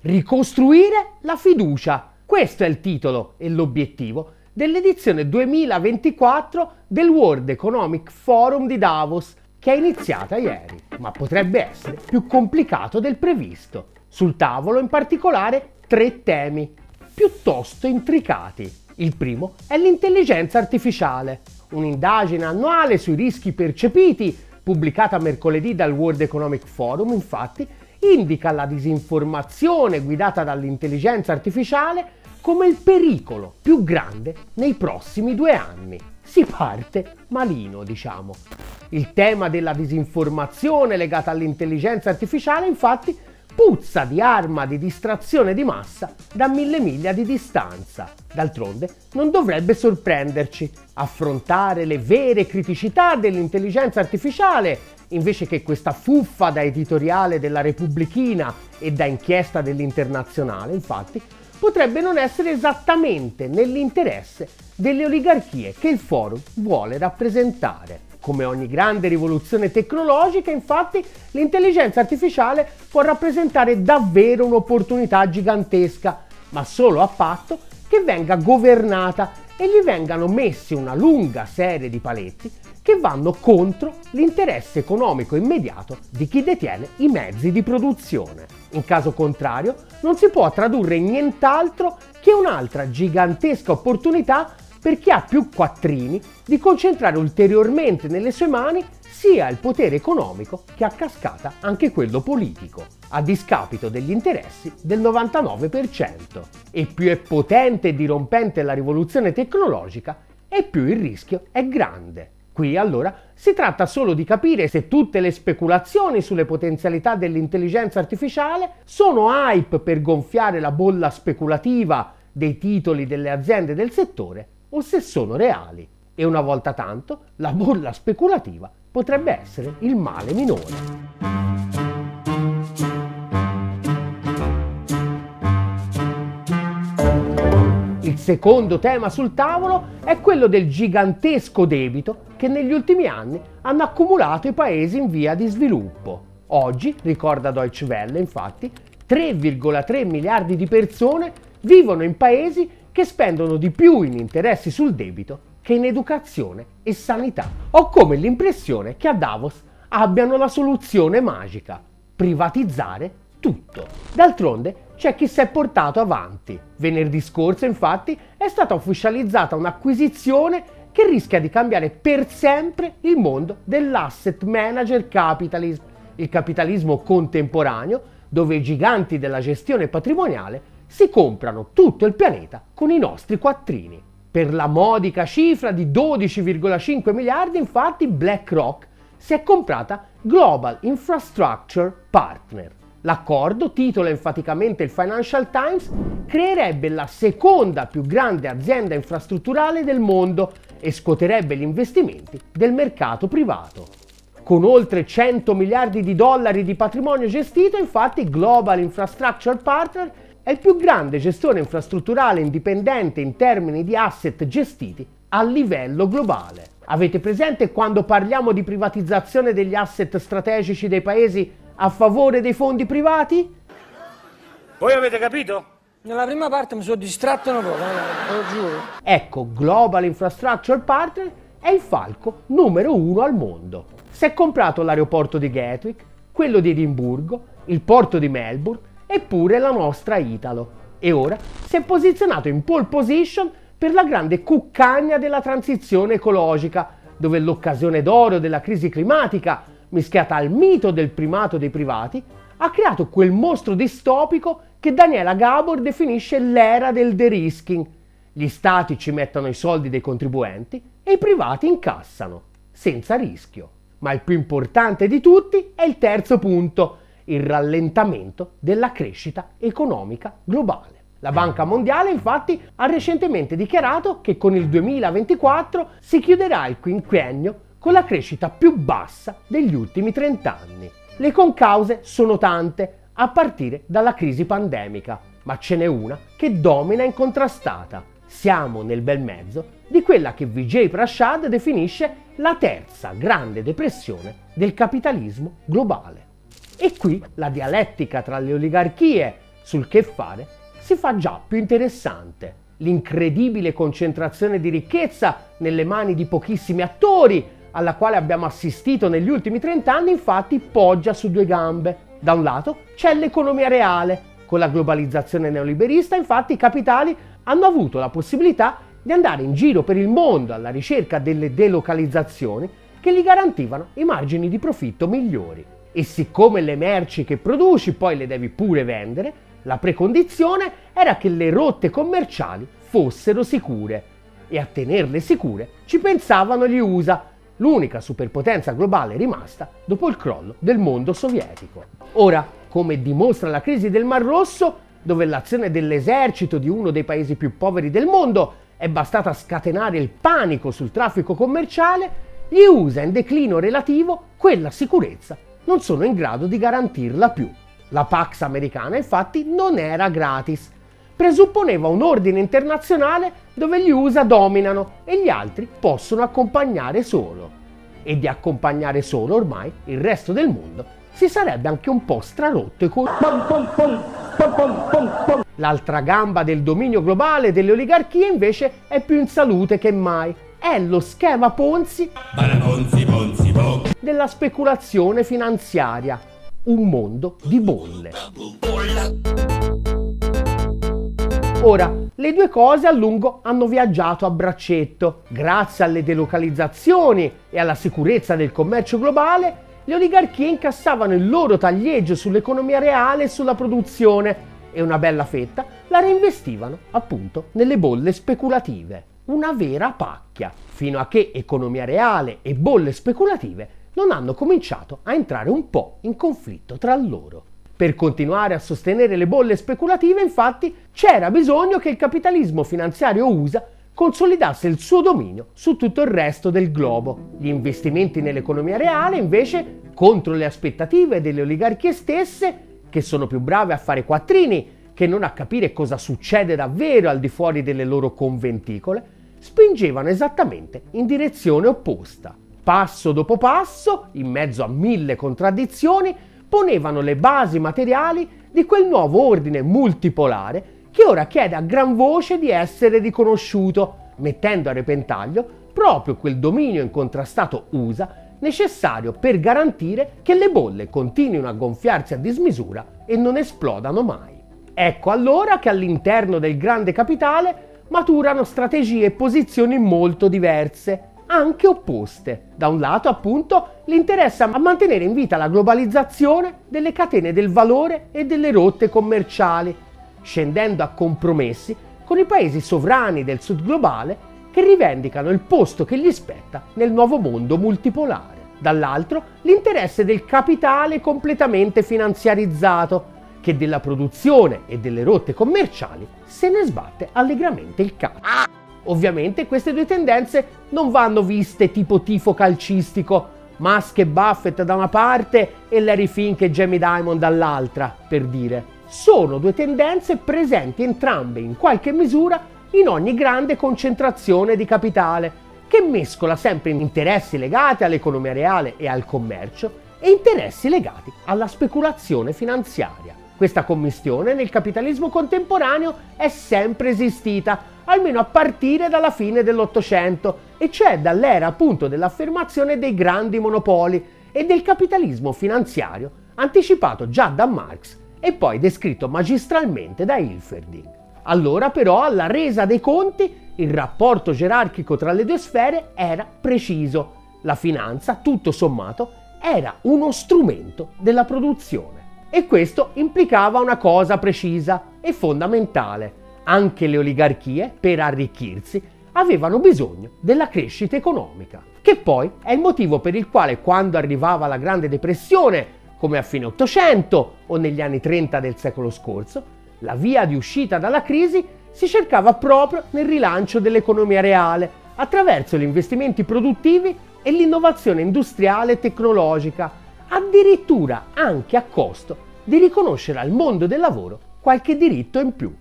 Ricostruire la fiducia. Questo è il titolo e l'obiettivo dell'edizione 2024 del World Economic Forum di Davos, che è iniziata ieri, ma potrebbe essere più complicato del previsto. Sul tavolo in particolare tre temi, piuttosto intricati. Il primo è l'intelligenza artificiale, un'indagine annuale sui rischi percepiti, pubblicata mercoledì dal World Economic Forum, infatti, indica la disinformazione guidata dall'intelligenza artificiale come il pericolo più grande nei prossimi due anni. Si parte malino, diciamo. Il tema della disinformazione legata all'intelligenza artificiale, infatti, puzza di arma di distrazione di massa da mille miglia di distanza. D'altronde non dovrebbe sorprenderci affrontare le vere criticità dell'intelligenza artificiale invece che questa fuffa da editoriale della Repubblichina e da inchiesta dell'Internazionale, infatti, potrebbe non essere esattamente nell'interesse delle oligarchie che il forum vuole rappresentare. Come ogni grande rivoluzione tecnologica, infatti, l'intelligenza artificiale può rappresentare davvero un'opportunità gigantesca, ma solo a patto che venga governata e gli vengano messi una lunga serie di paletti che vanno contro l'interesse economico immediato di chi detiene i mezzi di produzione. In caso contrario, non si può tradurre in nient'altro che un'altra gigantesca opportunità per chi ha più quattrini di concentrare ulteriormente nelle sue mani sia il potere economico che a cascata anche quello politico, a discapito degli interessi del 99%. E più è potente e dirompente la rivoluzione tecnologica, e più il rischio è grande. Qui allora si tratta solo di capire se tutte le speculazioni sulle potenzialità dell'intelligenza artificiale sono hype per gonfiare la bolla speculativa dei titoli delle aziende del settore o se sono reali. E una volta tanto la bolla speculativa potrebbe essere il male minore. Il secondo tema sul tavolo è quello del gigantesco debito che negli ultimi anni hanno accumulato i paesi in via di sviluppo. Oggi, ricorda Deutsche Welle, infatti, 3,3 miliardi di persone vivono in paesi che spendono di più in interessi sul debito che in educazione e sanità. Ho come l'impressione che a Davos abbiano la soluzione magica, privatizzare tutto. D'altronde c'è chi si è portato avanti. Venerdì scorso, infatti, è stata ufficializzata un'acquisizione che rischia di cambiare per sempre il mondo dell'asset manager capitalism, il capitalismo contemporaneo, dove i giganti della gestione patrimoniale si comprano tutto il pianeta con i nostri quattrini. Per la modica cifra di 12,5 miliardi, infatti, BlackRock si è comprata Global Infrastructure Partner. L'accordo, titola enfaticamente il Financial Times, creerebbe la seconda più grande azienda infrastrutturale del mondo e scuoterebbe gli investimenti del mercato privato. Con oltre 100 miliardi di dollari di patrimonio gestito, infatti, Global Infrastructure Partner è il più grande gestore infrastrutturale indipendente in termini di asset gestiti a livello globale. Avete presente quando parliamo di privatizzazione degli asset strategici dei paesi a favore dei fondi privati? Voi avete capito? Nella prima parte mi sono distratto un po', eh, lo giuro. Ecco, Global Infrastructure Partner è il falco numero uno al mondo. Si è comprato l'aeroporto di Gatwick, quello di Edimburgo, il porto di Melbourne e pure la nostra Italo. E ora si è posizionato in pole position per la grande cuccagna della transizione ecologica, dove l'occasione d'oro della crisi climatica mischiata al mito del primato dei privati, ha creato quel mostro distopico che Daniela Gabor definisce l'era del de-risking. Gli stati ci mettono i soldi dei contribuenti e i privati incassano, senza rischio. Ma il più importante di tutti è il terzo punto, il rallentamento della crescita economica globale. La Banca Mondiale infatti ha recentemente dichiarato che con il 2024 si chiuderà il quinquennio con la crescita più bassa degli ultimi 30 anni. Le concause sono tante, a partire dalla crisi pandemica, ma ce n'è una che domina incontrastata. Siamo nel bel mezzo di quella che Vijay Prashad definisce la terza grande depressione del capitalismo globale. E qui la dialettica tra le oligarchie sul che fare si fa già più interessante. L'incredibile concentrazione di ricchezza nelle mani di pochissimi attori, alla quale abbiamo assistito negli ultimi 30 anni, infatti poggia su due gambe. Da un lato c'è l'economia reale. Con la globalizzazione neoliberista, infatti, i capitali hanno avuto la possibilità di andare in giro per il mondo alla ricerca delle delocalizzazioni che gli garantivano i margini di profitto migliori. E siccome le merci che produci poi le devi pure vendere, la precondizione era che le rotte commerciali fossero sicure. E a tenerle sicure ci pensavano gli USA, l'unica superpotenza globale rimasta dopo il crollo del mondo sovietico. Ora, come dimostra la crisi del Mar Rosso, dove l'azione dell'esercito di uno dei paesi più poveri del mondo è bastata scatenare il panico sul traffico commerciale, gli USA in declino relativo quella sicurezza non sono in grado di garantirla più. La Pax americana infatti non era gratis, presupponeva un ordine internazionale dove gli USA dominano e gli altri possono accompagnare solo. E di accompagnare solo ormai il resto del mondo si sarebbe anche un po' strarotto e con... L'altra gamba del dominio globale delle oligarchie invece è più in salute che mai è lo schema Ponzi della speculazione finanziaria, un mondo di bolle. Ora, le due cose a lungo hanno viaggiato a braccetto. Grazie alle delocalizzazioni e alla sicurezza del commercio globale, le oligarchie incassavano il loro taglieggio sull'economia reale e sulla produzione e una bella fetta la reinvestivano appunto nelle bolle speculative una vera pacchia, fino a che economia reale e bolle speculative non hanno cominciato a entrare un po' in conflitto tra loro. Per continuare a sostenere le bolle speculative, infatti, c'era bisogno che il capitalismo finanziario USA consolidasse il suo dominio su tutto il resto del globo. Gli investimenti nell'economia reale, invece, contro le aspettative delle oligarchie stesse, che sono più brave a fare quattrini che non a capire cosa succede davvero al di fuori delle loro conventicole, spingevano esattamente in direzione opposta. Passo dopo passo, in mezzo a mille contraddizioni, ponevano le basi materiali di quel nuovo ordine multipolare che ora chiede a gran voce di essere riconosciuto, mettendo a repentaglio proprio quel dominio incontrastato USA necessario per garantire che le bolle continuino a gonfiarsi a dismisura e non esplodano mai. Ecco allora che all'interno del grande capitale maturano strategie e posizioni molto diverse, anche opposte. Da un lato, appunto, l'interesse a mantenere in vita la globalizzazione delle catene del valore e delle rotte commerciali, scendendo a compromessi con i paesi sovrani del sud globale che rivendicano il posto che gli spetta nel nuovo mondo multipolare. Dall'altro, l'interesse del capitale completamente finanziarizzato, che della produzione e delle rotte commerciali se ne sbatte allegramente il capo. Ovviamente queste due tendenze non vanno viste tipo tifo calcistico, Musk e Buffett da una parte e Larry Fink e Jamie Dimon dall'altra, per dire. Sono due tendenze presenti entrambe in qualche misura in ogni grande concentrazione di capitale, che mescola sempre interessi legati all'economia reale e al commercio e interessi legati alla speculazione finanziaria. Questa commistione nel capitalismo contemporaneo è sempre esistita, almeno a partire dalla fine dell'Ottocento, e cioè dall'era appunto dell'affermazione dei grandi monopoli e del capitalismo finanziario, anticipato già da Marx e poi descritto magistralmente da Hilferding. Allora però alla resa dei conti il rapporto gerarchico tra le due sfere era preciso. La finanza, tutto sommato, era uno strumento della produzione. E questo implicava una cosa precisa e fondamentale. Anche le oligarchie, per arricchirsi, avevano bisogno della crescita economica, che poi è il motivo per il quale quando arrivava la Grande Depressione, come a fine Ottocento o negli anni 30 del secolo scorso, la via di uscita dalla crisi si cercava proprio nel rilancio dell'economia reale, attraverso gli investimenti produttivi e l'innovazione industriale e tecnologica, addirittura anche a costo di riconoscere al mondo del lavoro qualche diritto in più.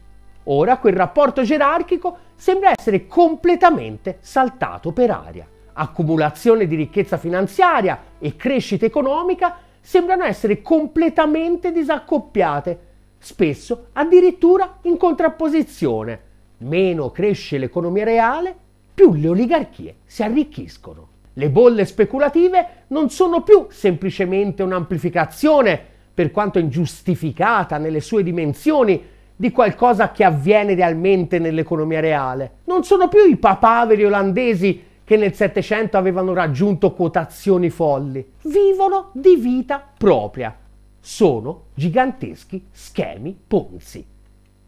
Ora quel rapporto gerarchico sembra essere completamente saltato per aria. Accumulazione di ricchezza finanziaria e crescita economica sembrano essere completamente disaccoppiate. spesso addirittura in contrapposizione. Meno cresce l'economia reale, più le oligarchie si arricchiscono. Le bolle speculative non sono più semplicemente un'amplificazione, per quanto ingiustificata nelle sue dimensioni, di qualcosa che avviene realmente nell'economia reale. Non sono più i papaveri olandesi che nel Settecento avevano raggiunto quotazioni folli. Vivono di vita propria. Sono giganteschi schemi Ponzi.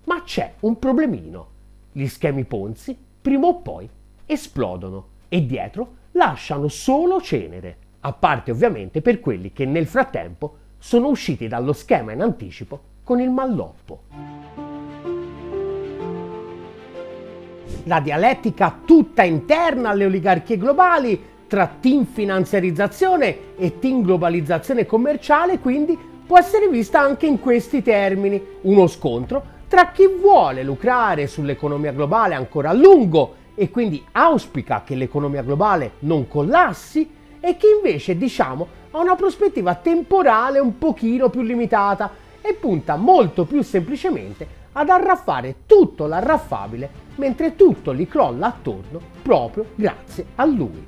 Ma c'è un problemino. Gli schemi Ponzi, prima o poi, esplodono e dietro lasciano solo cenere, a parte ovviamente per quelli che nel frattempo sono usciti dallo schema in anticipo con il malloppo. La dialettica tutta interna alle oligarchie globali tra team finanziarizzazione e team globalizzazione commerciale quindi può essere vista anche in questi termini, uno scontro tra chi vuole lucrare sull'economia globale ancora a lungo e quindi auspica che l'economia globale non collassi e chi invece diciamo ha una prospettiva temporale un pochino più limitata e punta molto più semplicemente ad arraffare tutto l'arraffabile mentre tutto gli crolla attorno proprio grazie a lui.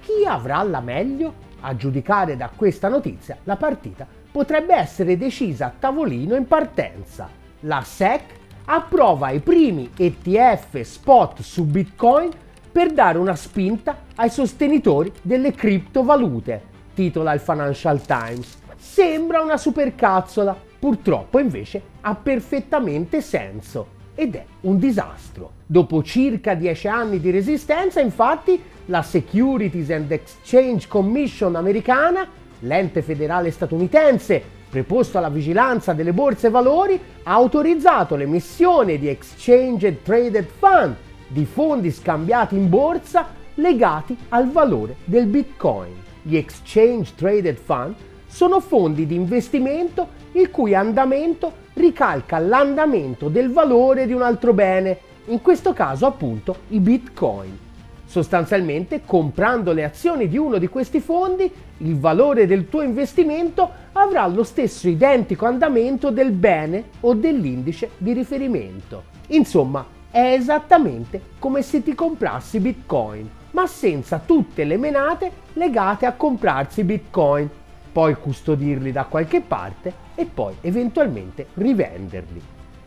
Chi avrà la meglio? A giudicare da questa notizia, la partita potrebbe essere decisa a tavolino in partenza. La SEC approva i primi ETF spot su Bitcoin per dare una spinta ai sostenitori delle criptovalute, titola il Financial Times. Sembra una supercazzola, purtroppo invece ha perfettamente senso ed è un disastro. Dopo circa dieci anni di resistenza, infatti, la Securities and Exchange Commission americana, l'ente federale statunitense preposto alla vigilanza delle borse valori, ha autorizzato l'emissione di Exchange Traded Fund, di fondi scambiati in borsa legati al valore del Bitcoin. Gli Exchange Traded Fund sono fondi di investimento il cui andamento ricalca l'andamento del valore di un altro bene, in questo caso appunto i bitcoin. Sostanzialmente, comprando le azioni di uno di questi fondi, il valore del tuo investimento avrà lo stesso identico andamento del bene o dell'indice di riferimento. Insomma, è esattamente come se ti comprassi bitcoin, ma senza tutte le menate legate a comprarsi bitcoin poi custodirli da qualche parte e poi eventualmente rivenderli.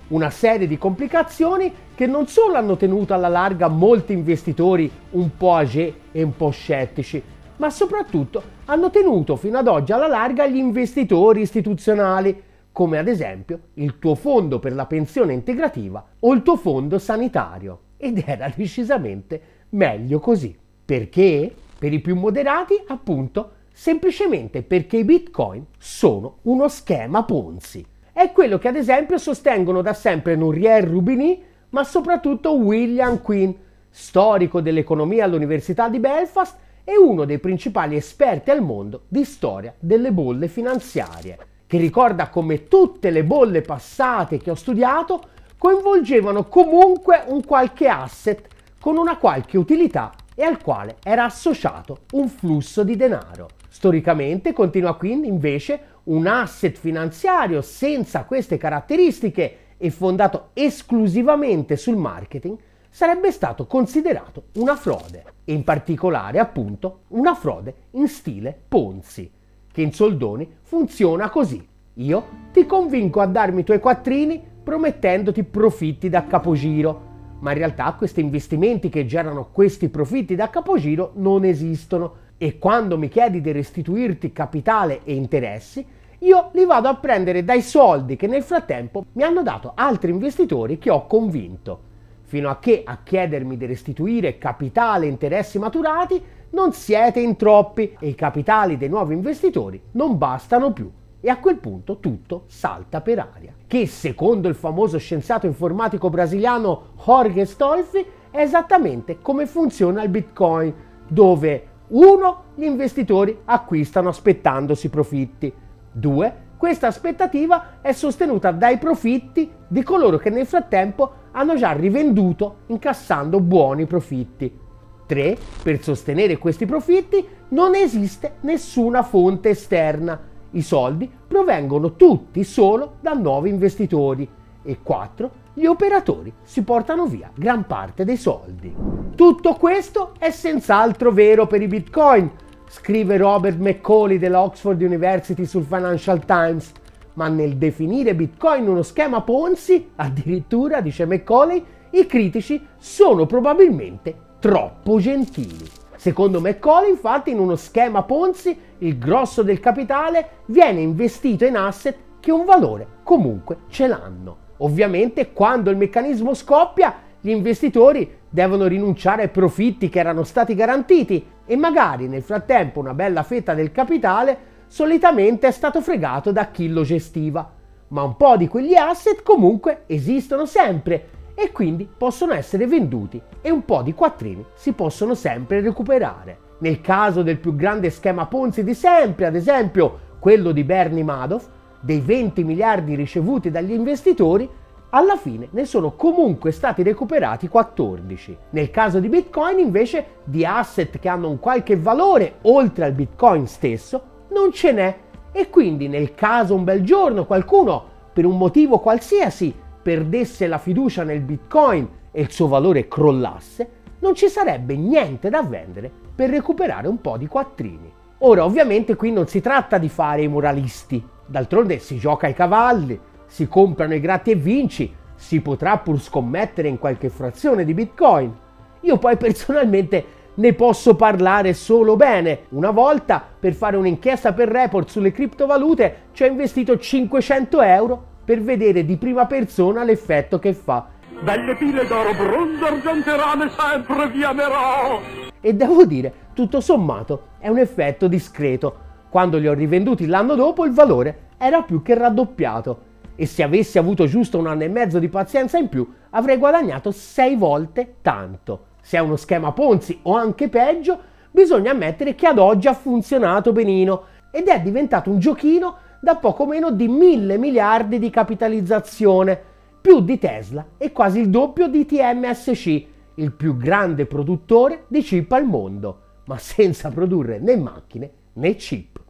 Una serie di complicazioni che non solo hanno tenuto alla larga molti investitori un po' age e un po' scettici, ma soprattutto hanno tenuto fino ad oggi alla larga gli investitori istituzionali, come ad esempio il tuo fondo per la pensione integrativa o il tuo fondo sanitario. Ed era decisamente meglio così. Perché? Per i più moderati, appunto, semplicemente perché i bitcoin sono uno schema Ponzi. È quello che ad esempio sostengono da sempre Nouriel Rubini, ma soprattutto William Quinn, storico dell'economia all'Università di Belfast e uno dei principali esperti al mondo di storia delle bolle finanziarie, che ricorda come tutte le bolle passate che ho studiato coinvolgevano comunque un qualche asset con una qualche utilità e al quale era associato un flusso di denaro. Storicamente continua quindi invece un asset finanziario senza queste caratteristiche e fondato esclusivamente sul marketing sarebbe stato considerato una frode e in particolare appunto una frode in stile Ponzi, che in soldoni funziona così. Io ti convinco a darmi i tuoi quattrini promettendoti profitti da capogiro, ma in realtà questi investimenti che generano questi profitti da capogiro non esistono e quando mi chiedi di restituirti capitale e interessi, io li vado a prendere dai soldi che nel frattempo mi hanno dato altri investitori che ho convinto. Fino a che a chiedermi di restituire capitale e interessi maturati non siete in troppi e i capitali dei nuovi investitori non bastano più. E a quel punto tutto salta per aria. Che secondo il famoso scienziato informatico brasiliano Jorge Stolfi è esattamente come funziona il Bitcoin, dove uno, gli investitori acquistano aspettandosi profitti. Due, questa aspettativa è sostenuta dai profitti di coloro che nel frattempo hanno già rivenduto incassando buoni profitti. 3. Per sostenere questi profitti non esiste nessuna fonte esterna. I soldi provengono tutti solo da nuovi investitori. E 4. Gli operatori si portano via gran parte dei soldi. Tutto questo è senz'altro vero per i bitcoin, scrive Robert McCauley della Oxford University sul Financial Times. Ma nel definire bitcoin uno schema Ponzi, addirittura, dice McCauley, i critici sono probabilmente troppo gentili. Secondo McCauley, infatti, in uno schema Ponzi il grosso del capitale viene investito in asset che un valore comunque ce l'hanno. Ovviamente, quando il meccanismo scoppia, gli investitori devono rinunciare ai profitti che erano stati garantiti e magari nel frattempo una bella fetta del capitale solitamente è stato fregato da chi lo gestiva. Ma un po' di quegli asset comunque esistono sempre e quindi possono essere venduti e un po' di quattrini si possono sempre recuperare. Nel caso del più grande schema Ponzi di sempre, ad esempio quello di Bernie Madoff, dei 20 miliardi ricevuti dagli investitori, alla fine ne sono comunque stati recuperati 14. Nel caso di Bitcoin invece di asset che hanno un qualche valore oltre al Bitcoin stesso non ce n'è e quindi nel caso un bel giorno qualcuno per un motivo qualsiasi perdesse la fiducia nel Bitcoin e il suo valore crollasse, non ci sarebbe niente da vendere per recuperare un po' di quattrini. Ora ovviamente qui non si tratta di fare i moralisti, d'altronde si gioca ai cavalli, si comprano i gratti e vinci, si potrà pur scommettere in qualche frazione di Bitcoin. Io poi personalmente ne posso parlare solo bene. Una volta per fare un'inchiesta per report sulle criptovalute ci ho investito 500 euro per vedere di prima persona l'effetto che fa. Belle pile d'oro, bronzo, argenterane, sempre vi amerò! E devo dire, tutto sommato, è un effetto discreto. Quando li ho rivenduti l'anno dopo il valore era più che raddoppiato. E se avessi avuto giusto un anno e mezzo di pazienza in più, avrei guadagnato 6 volte tanto. Se è uno schema Ponzi o anche peggio, bisogna ammettere che ad oggi ha funzionato benino ed è diventato un giochino da poco meno di mille miliardi di capitalizzazione, più di Tesla e quasi il doppio di TMSC, il più grande produttore di chip al mondo, ma senza produrre né macchine né chip.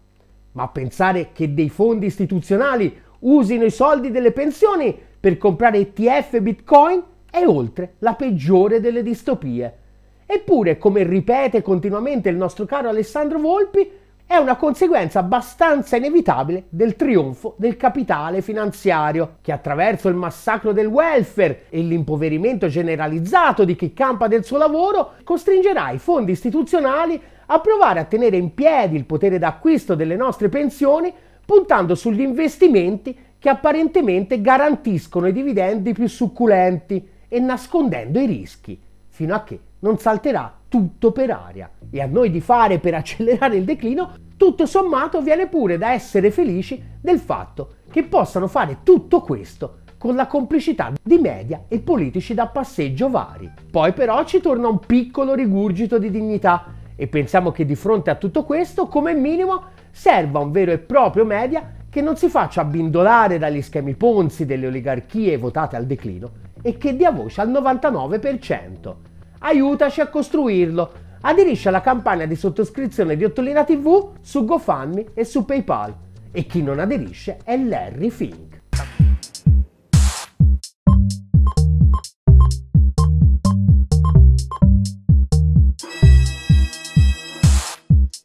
Ma pensare che dei fondi istituzionali usino i soldi delle pensioni per comprare ETF e Bitcoin è oltre la peggiore delle distopie. Eppure, come ripete continuamente il nostro caro Alessandro Volpi, è una conseguenza abbastanza inevitabile del trionfo del capitale finanziario, che attraverso il massacro del welfare e l'impoverimento generalizzato di chi campa del suo lavoro, costringerà i fondi istituzionali a provare a tenere in piedi il potere d'acquisto delle nostre pensioni, puntando sugli investimenti che apparentemente garantiscono i dividendi più succulenti e nascondendo i rischi, fino a che non salterà tutto per aria. E a noi di fare per accelerare il declino, tutto sommato viene pure da essere felici del fatto che possano fare tutto questo con la complicità di media e politici da passeggio vari. Poi però ci torna un piccolo rigurgito di dignità e pensiamo che di fronte a tutto questo, come minimo, serva un vero e proprio media che non si faccia abbindolare dagli schemi ponzi delle oligarchie votate al declino e che dia voce al 99% aiutaci a costruirlo. Aderisci alla campagna di sottoscrizione di Ottolina TV su GoFundMe e su PayPal. E chi non aderisce è Larry Fink.